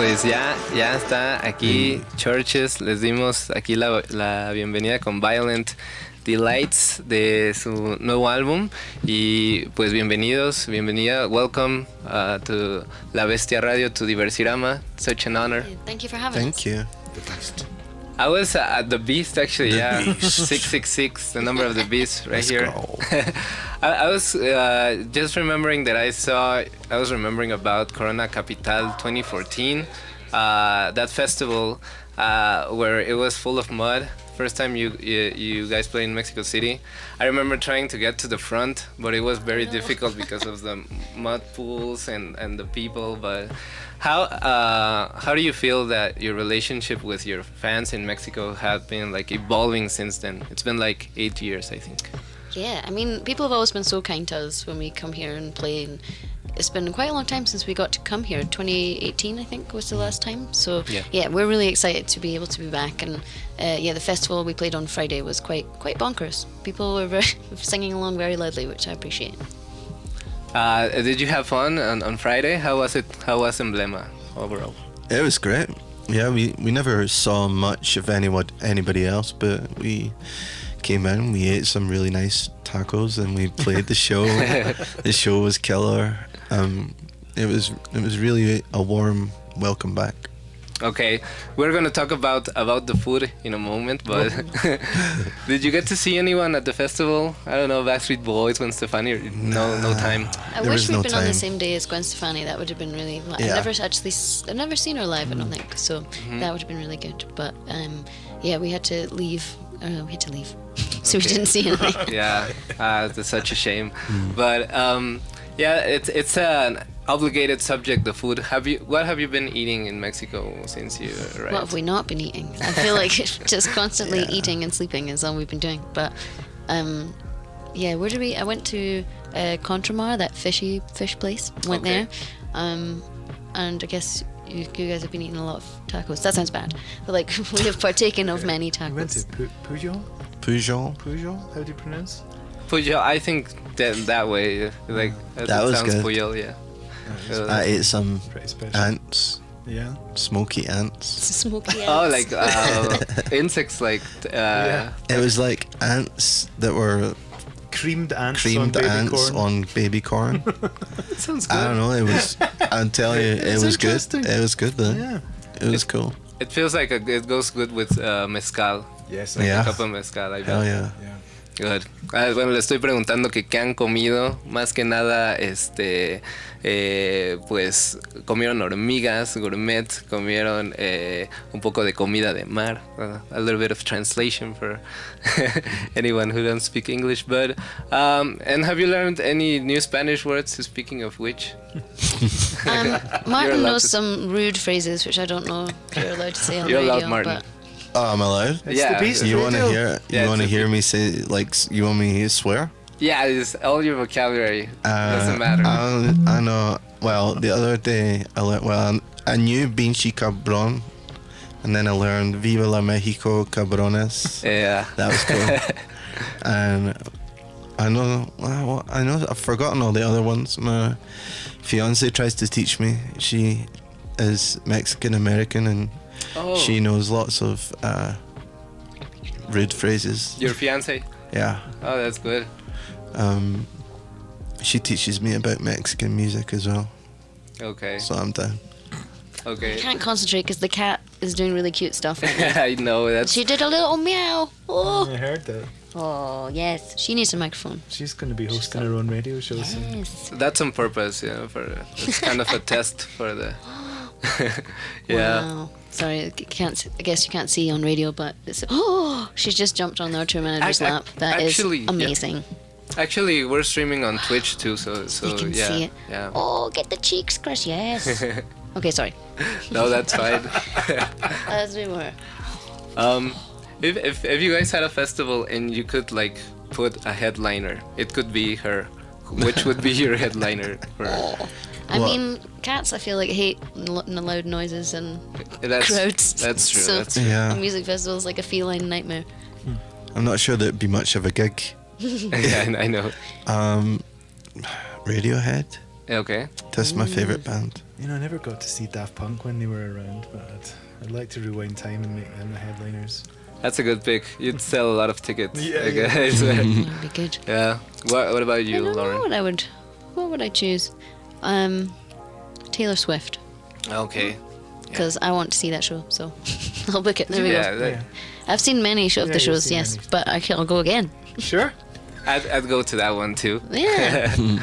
pues ya, ya está aquí Churches. Les dimos aquí la, la bienvenida con Violent Delights de su nuevo álbum. Y pues bienvenidos, bienvenida, welcome uh, to La Bestia Radio, to Diversirama. Such an honor. Thank you for having Thank us. you. I was uh, at the Beast actually, The yeah. 666, the number of the Beast right Let's here. I, I was uh, just remembering that I saw, I was remembering about Corona Capital 2014, uh, that festival uh, where it was full of mud. First time you, you you guys played in Mexico City, I remember trying to get to the front, but it was very difficult because of the mud pools and, and the people. But how uh, how do you feel that your relationship with your fans in Mexico have been like evolving since then? It's been like eight years, I think. Yeah, I mean, people have always been so kind to us when we come here and play. And it's been quite a long time since we got to come here. 2018, I think, was the last time. So Yeah. we're really excited to be able to be back. And uh, yeah, the festival we played on Friday was quite quite bonkers. People were very, singing along very loudly, which I appreciate. Uh, did you have fun on, on Friday? How was it? How was Emblema overall? It was great. Yeah, we, we never saw much of anyone anybody else, but we came in, we ate some really nice tacos, and we played the show. the show was killer. Um, it was it was really a warm welcome back. Okay, we're gonna talk about about the food in a moment, but did you get to see anyone at the festival? I don't know, Backstreet Boys, Gwen Stefani. or- No, no time. I There wish we'd no been on the same day as Gwen Stefani. That would have been really. Yeah. I've never actually. I've never seen her live. I don't think so. That would have been really good. But um, yeah, we had to leave. Uh, we had to leave, so we didn't see anything. Yeah, uh, that's such a shame. But um, yeah, it's it's an obligated subject. The food. Have you? What have you been eating in Mexico since you arrived? What have we not been eating? I feel like just constantly Yeah. eating and sleeping is all we've been doing. But um, yeah, where did we? I went to uh, Contramar, that fishy fish place. Went Okay. there, um, and I guess you, you guys have been eating a lot of tacos. That sounds bad, but like we have partaken of many tacos. We went to tacos. Pu- Pujol? Pujol. Pujol? How do you pronounce? Puyol, I think that that way, like that, That was sounds good. Puyol, yeah. Uh, I ate some ants, yeah. smoky ants. Smoky ants. Oh, like uh, insects, like uh, Yeah. It was like ants that were Creamed ants creamed on baby ants corn. on baby corn. It sounds good. I don't know. It was. I'll tell you, it It's was good. It was good though. Yeah. It was cool. It feels like a, it goes good with uh, mezcal. Yes. Like Yeah. a cup of mezcal. I Hell yeah. Yeah. Ah, bueno, le estoy preguntando que qué han comido. Más que nada, este, eh, pues comieron hormigas, gourmet, comieron eh, un poco de comida de mar. Uh, a little bit of translation for anyone who don't speak English. But um, and have you learned any new Spanish words? Speaking of which, Um, Martin knows some rude phrases, which I don't know if you're allowed to say on You're radio. allowed, Martin. But Oh, am I allowed? It's Yeah, the beast You want to radio. hear? Yeah, you want to hear me say like? You want me to swear? yeah, it's all your vocabulary Uh, doesn't matter. I, I know. Well, the other day I learned. Well, I knew Binchi Cabron, and then I learned Viva la Mexico Cabrones. yeah. That was cool. and I know. Well, I know. I've forgotten all the other ones. My fiance tries to teach me. She is Mexican American, and oh, she knows lots of uh, rude phrases. your fiance. Yeah. Oh, that's good. Um, she teaches me about Mexican music as well, Okay. so I'm down. I Okay. can't concentrate because the cat is doing really cute stuff. Right. I know that. she did a little meow. Oh, I heard that. oh yes. She needs a microphone. She's going to be hosting her own radio show soon. Yes. That's on purpose, you know, for it's kind of a test for the Yeah. Wow. Sorry, I can't. I guess you can't see on radio, but it's, oh, she's just jumped on the tour manager's Ac- lap. That is actually, yeah. amazing. Actually, we're streaming on Twitch too, so so You can yeah. see it. Yeah. Oh, get the cheeks, Chris. Yes. okay, sorry. no, that's fine. As we were. um if, if if you guys had a festival and you could like put a headliner, it could be her. Which would be your headliner for I What? mean, cats. I feel like hate l- n- loud noises and that's crowds. that's true. So- that's true. a Yeah, music festival is like a feline nightmare. I'm not sure that'd be much of a gig. yeah, I I know. Um, Radiohead. Okay. That's my favorite band. You know, I never got to see Daft Punk when they were around, but I'd, I'd like to rewind time and make them the headliners. That's a good pick. You'd sell a lot of tickets. Yeah, I yeah. guess. That'd be good. yeah. What, what about I you, don't know Lauren? what I would. What would I choose? Um, Taylor Swift, Okay. because I want to see that show. So I'll book it. There we Yeah, go. that- Yeah. I've seen many sh- of Yeah, the shows, yes, many. but I can, I'll go again. Sure. I'd, I'd go to that one too. Yeah.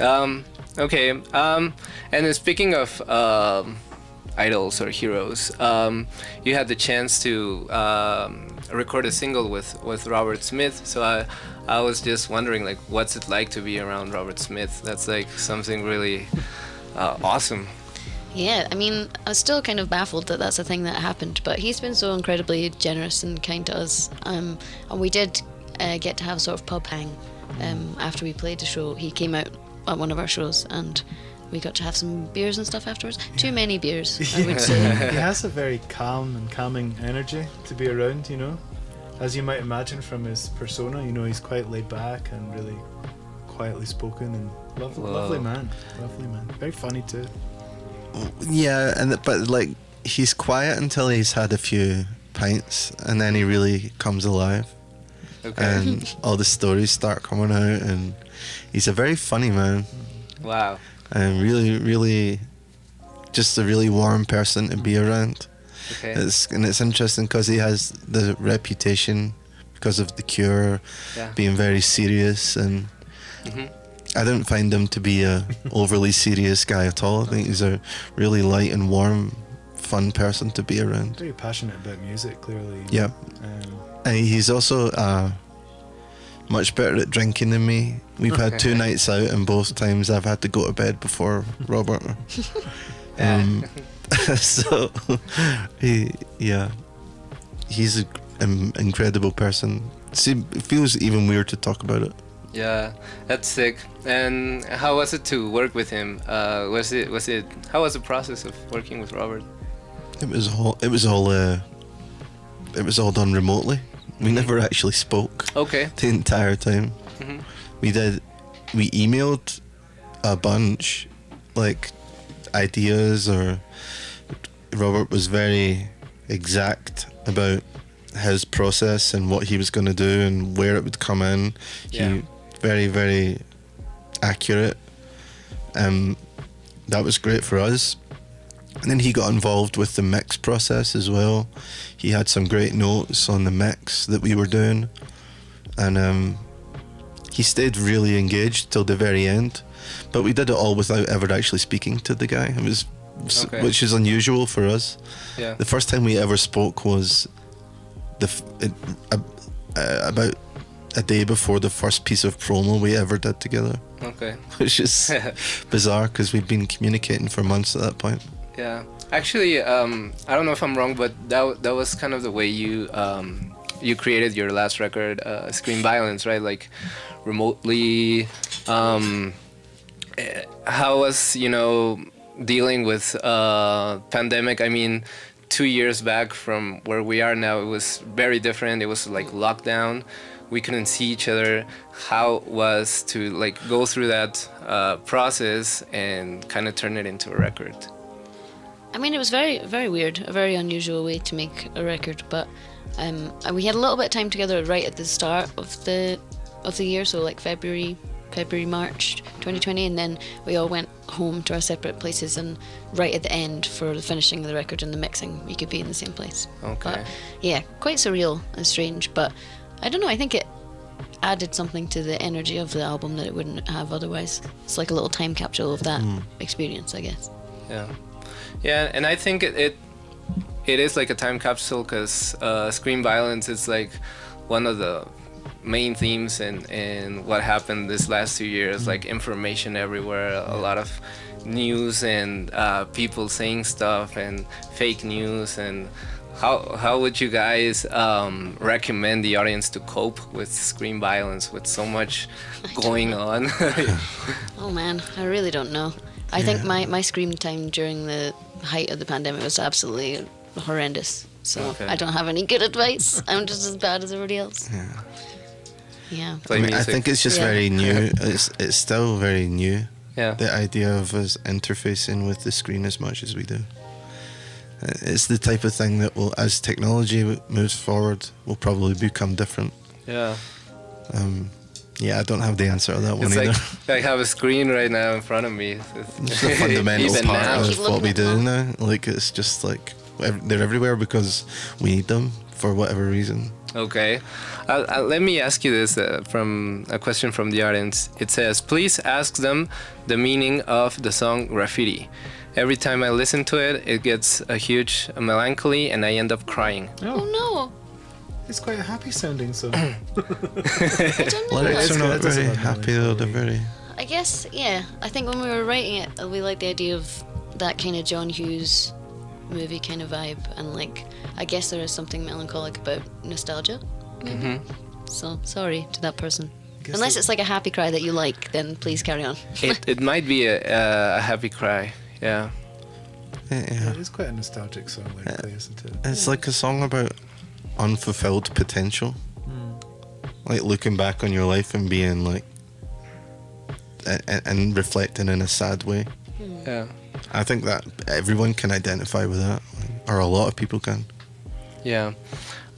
Um, okay. Um, and then speaking of um, idols or heroes, um, you had the chance to um, record a single with, with Robert Smith. So I, I was just wondering, like, what's it like to be around Robert Smith? That's like something really uh, awesome. Yeah, I mean, I was still kind of baffled that that's a thing that happened, but he's been so incredibly generous and kind to us. Um, and we did uh, get to have sort of pub hang um, after we played the show. He came out at one of our shows and we got to have some beers and stuff afterwards. Too many beers, I would say. he has a very calm and calming energy to be around, you know. As you might imagine from his persona, you know, he's quite laid back and really quietly spoken and lovely, Whoa. lovely man. Lovely man. Very funny too. Yeah, and but like he's quiet until he's had a few pints, and then he really comes alive, Okay. and all the stories start coming out, and he's a very funny man, wow. And really, really, just a really warm person to be around. Okay. It's and it's interesting because he has the reputation because of the Cure Yeah. being very serious, and Mhm. I didn't find him to be a overly serious guy at all. I think he's a really light and warm, fun person to be around. Very passionate about music, clearly. Yeah. Um, And he's also uh, much better at drinking than me. We've had two nights out, and both times I've had to go to bed before Robert. Um, so, he, yeah, he's an incredible person. See, it feels even weird to talk about it. Yeah, that's sick. And how was it to work with him? Uh, was it was it how was the process of working with Robert? It was all. It was all. Uh, it was all done remotely. We never actually spoke Okay. the entire time. Mhm. We did. We emailed a bunch, like ideas, or Robert was very exact about his process and what he was going to do and where it would come in. Yeah. He very very accurate. Um, that was great for us. And then he got involved with the mix process as well. He had some great notes on the mix that we were doing, and um, he stayed really engaged till the very end. But we did it all without ever actually speaking to the guy. It was, Okay. which is unusual for us. Yeah. The first time we ever spoke was the f- it, uh, uh, about a day before the first piece of promo we ever did together, Okay. which is bizarre because we'd been communicating for months at that point. Yeah. Actually, um, I don't know if I'm wrong, but that that was kind of the way you um, you created your last record, uh, Screen Violence, right? Like remotely. Um, eh, how was you know dealing with uh, pandemic? I mean, two years back from where we are now, it was very different. It was like lockdown. We couldn't see each other. How was to like go through that uh, process and kind of turn it into a record? I mean, it was very, very weird, a very unusual way to make a record. But um, we had a little bit of time together right at the start of the of the year, so like February, February, March, 2020, and then we all went home to our separate places. And right at the end for the finishing of the record and the mixing, we could be in the same place. Okay. But yeah, quite surreal and strange. But I don't know. I think it added something to the energy of the album that it wouldn't have otherwise. It's like a little time capsule of that experience, I guess. Yeah, yeah, and I think it it, it is like a time capsule because uh, screen violence is like one of the main themes in in what happened this last two years. Like information everywhere, a lot of news and uh, people saying stuff and fake news and. How, how would you guys um, recommend the audience to cope with screen violence with so much going on? Oh man, I really don't know. I think my, my screen time during the height of the pandemic was absolutely horrendous. So Okay. I don't have any good advice. I'm just as bad as everybody else. Yeah. Play I, mean, I think it's just Yeah. very new. It's it's still very new. Yeah. the idea of us interfacing with the screen as much as we do. Uh, It's the type of thing that will, as technology moves forward, will probably become different. Yeah. Um, yeah, I don't have the answer to that one It's either. I have a screen right now in front of me. It's- It's a fundamental Even part now. of what we do at now. Like it's just like they're everywhere because we need them for whatever reason. Okay. Uh, uh, let me ask you this uh, from a question from the audience. It says, please ask them the meaning of the song Graffiti. Every time I listen to it, it gets a huge melancholy and I end up crying. Oh no! It's quite a happy sounding song. I don't know. Lyrics it's are not It very happy though. They're very. I guess, yeah. I think when we were writing it, uh, we liked the idea of that kind of John Hughes movie kind of vibe, and like, I guess there is something melancholic about nostalgia. Maybe. So sorry to that person. Unless it's like a happy cry that you like, then please carry on. It, it might be a, a happy cry. Yeah. Yeah, Yeah, it is quite a nostalgic song lyrically, uh, isn't it? It's like a song about unfulfilled potential. Like looking back on your life and being like, and, and reflecting in a sad way. Yeah. I think that everyone can identify with that, or a lot of people can. Yeah.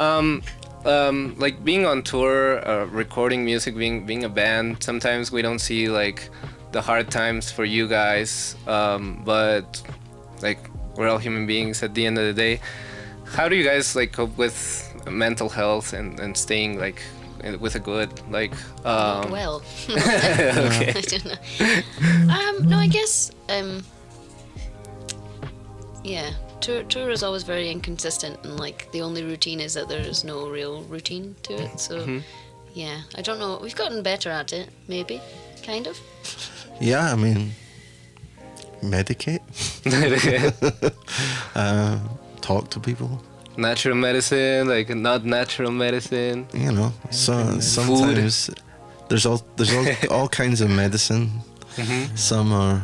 Um, um, like being on tour, uh, recording music, being being a band. Sometimes we don't see like the hard times for you guys, um, but like we're all human beings at the end of the day. How do you guys like cope with mental health and, and staying like with a good like um, well, okay I don't know. Um, no, I guess. Um, yeah, tour tour is always very inconsistent, and like the only routine is that there is no real routine to it. So, yeah, I don't know. We've gotten better at it, maybe, kind of. Yeah, I mean, medicate, uh, talk to people. Natural medicine like not natural medicine You know, so Anything sometimes there's all there's all, all kinds of medicine. Some are,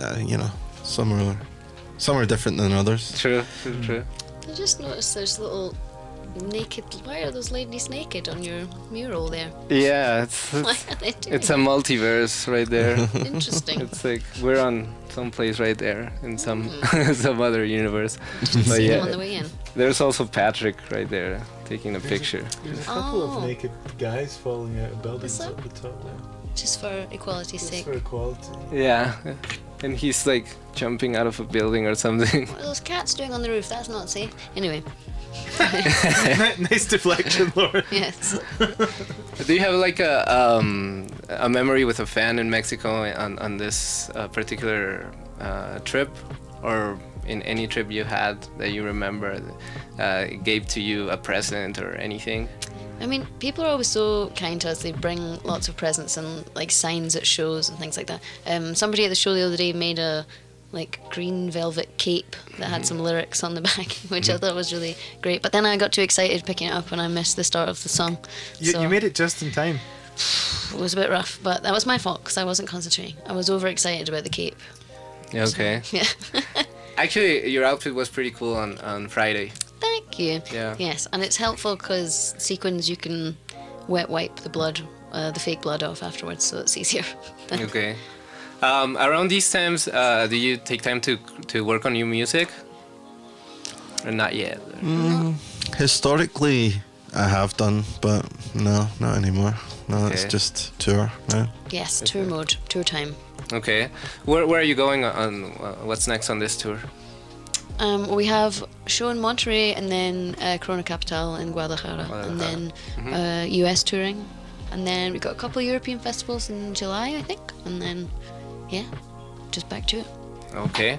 uh, you know, some are some are different than others. true true true I just noticed there's little naked. Why are those ladies naked on your mural there? yeah it's it's, are they doing it's a multiverse right there? Interesting. It's like we're on some place right there in some hmm. some other universe. But See them on yeah, the way in. there's also Patrick right there taking a picture. There's a couple Oh. of naked guys falling out of buildings Is there? up the top there. Just for equality's Just sake. for equality. Yeah, and he's like jumping out of a building or something. What are those cats doing on the roof? That's not safe. Anyway, nice deflection, Lauren. yes. Do you have like a um, a memory with a fan in Mexico on on this uh, particular uh, trip, or in any trip you had that you remember uh, gave to you a present or anything? I mean, people are always so kind to us. They bring lots of presents and like signs at shows and things like that. Um, somebody at the show the other day made a like green velvet cape that had some lyrics on the back, which I thought was really great. But then I got too excited picking it up and I missed the start of the song. You, so you made it just in time. it was a bit rough, but that was my fault because I wasn't concentrating. I was overexcited about the cape. Okay. Yeah. Actually, your outfit was pretty cool on, on Friday. Thank you. Yeah. Yes, and it's helpful because sequins you can wet wipe the blood, uh, the fake blood off afterwards, so it's easier. Okay. Um, around these times, uh, do you take time to to work on new music? Or not yet? Historically, I have done, but no, not anymore. No, it's just tour now. yes, tour mode, tour time. Okay. Where, where are you going on? Uh, what's next on this tour? Um, we have a show in Monterrey and then uh, Corona Capital in Guadalajara, and then uh, US touring, and then we've got a couple of European festivals in July, I think, and then yeah, just back to it. Okay.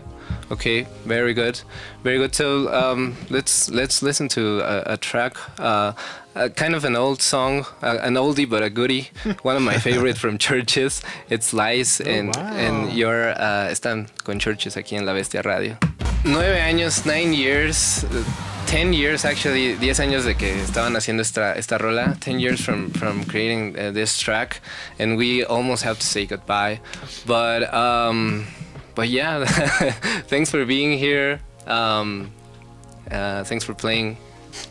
Okay. Very good. Very good. So um, let's let's listen to a, a track. Uh, uh, kind of an old song, uh, an oldie but a goodie. One of my favorite from CHVRCHES. It's Lies, and wow. and your uh, están con CHVRCHES aquí en La Bestia Radio. Nueve años, nine years. Uh, 10 years actually 10 años de que estaban haciendo esta, esta rola 10 years from from creating uh, this track and we almost have to say goodbye. But um but yeah thanks for being here. Um uh, thanks for playing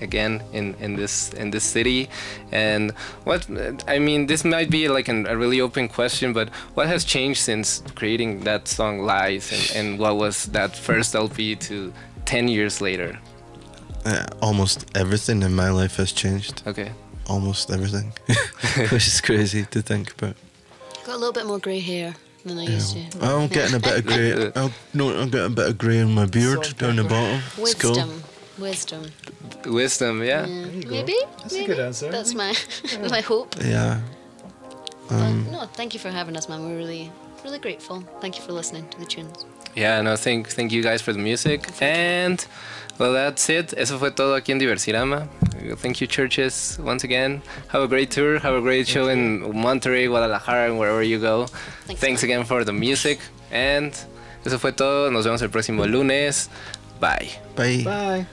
again in, in this in this city. And what i mean this might be like an, a really open question but what has changed since creating that song lies and, and what was that first lp to 10 years later Uh, almost everything in my life has changed. okay Almost everything, which is crazy to think about. Got a little bit more grey hair than I used to. I'm getting a bit of grey. I'm, no, I'm getting a bit of grey in my beard Salt down the pepper. bottom. It's cool. Wisdom. Wisdom. wisdom yeah Yeah. you go. Maybe. That's a good answer. That's my my hope. Yeah. But Um, no, thank you for having us, man. We're really really grateful. Thank you for listening to the tunes. Yeah, no, thank, thank you guys for the music. And, well, that's it. Eso fue todo aquí en Diversirama. Thank you, CHVRCHES, once again. Have a great tour. Have a great show in Monterrey, Guadalajara, and wherever you go. Thanks, Thanks again for the music. And eso fue todo. Nos vemos el próximo lunes. Bye. bye. Bye.